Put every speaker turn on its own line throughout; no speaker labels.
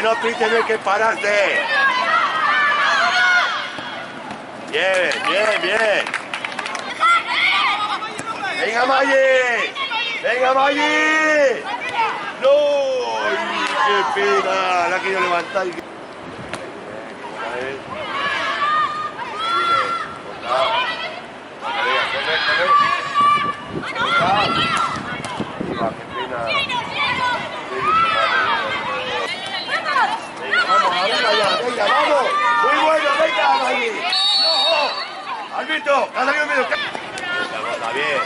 Peter, no hay que pararse. Bien, bien, bien. Venga, Maggi. Venga, Maggi. No, qué pena. La ha querido levantar. y- pena. Venga, vamos, arriba ya, venga, vamos. Muy bueno, venga, Maggi. No, árbitro, que ha salido medio. Venga, está bien.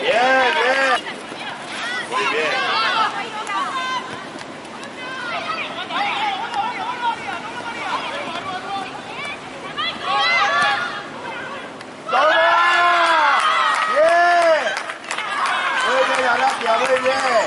Bien, bien. Muy bien. ¡Toma! ¡Bien! Muy bien, Aracia, muy bien.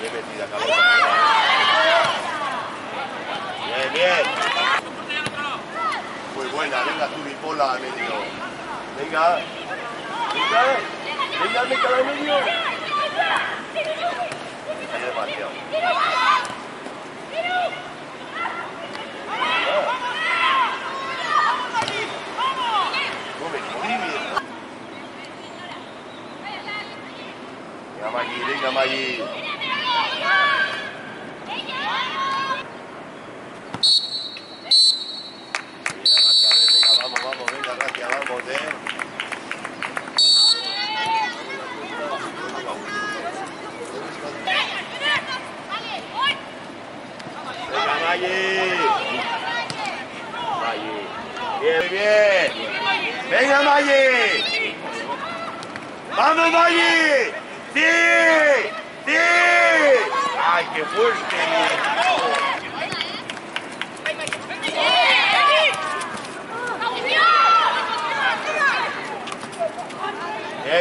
Bien metida, cabeza. Bien, bien. Muy buena, venga tú, Nipola, a medio. Venga. Venga, venga, venga, al medio. Ahí demasiado. Come, muy bien. Venga, Maggi, venga, Maggi. Venga, Gracia, a ver, venga, vamos, vamos, venga, Gracia, vamos, eh. Maggi. Maggi. Bien, bien. Venga, Maggi. Vamos, Maggi. Sí, sí. Ay, qué fuerte.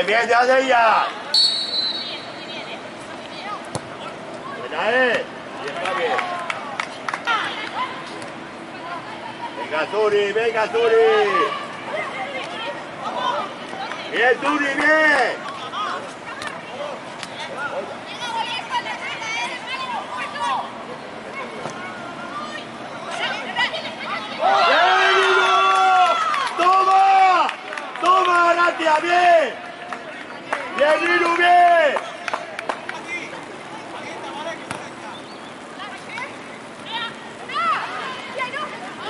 Bien, ya de ella. Eh. Venga, Turi, venga, Turi. Bien, Turi, bien. ¡Bien! ¡Toma! ¡Toma, Aratia! ¡Bien! ¡Bien, Nino, bien!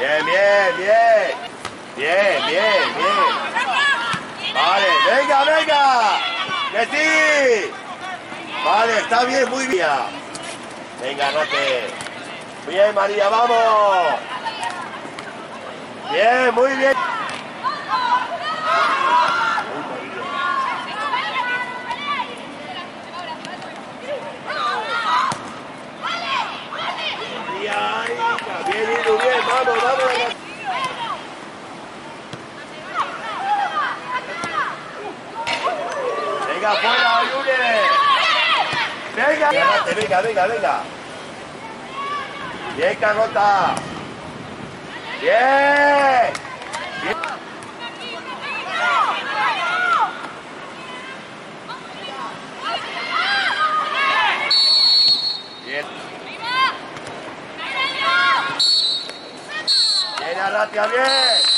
Bien, bien, bien. Bien, bien, bien. Vale, venga, venga. Que. Vale, está bien, muy bien. Venga, Roque. Bien, María, vamos. Bien, muy bien. María, hija, bien, Iru, bien, vamos, vamos. Venga, fuera, Yure. Venga, venga, venga, venga. Bien, Carlota. Bien. Bien. Bien. Bien, Arratia, bien.